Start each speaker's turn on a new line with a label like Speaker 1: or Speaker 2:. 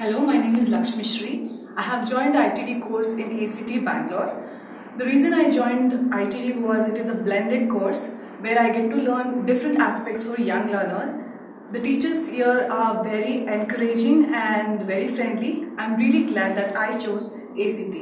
Speaker 1: Hello, my name is Laxmi Shri. I have joined ITD course in ACT Bangalore. The reason I joined ITD was it is a blended course where I get to learn different aspects for young learners. The teachers here are very encouraging and very friendly. I'm really glad that I chose ACT.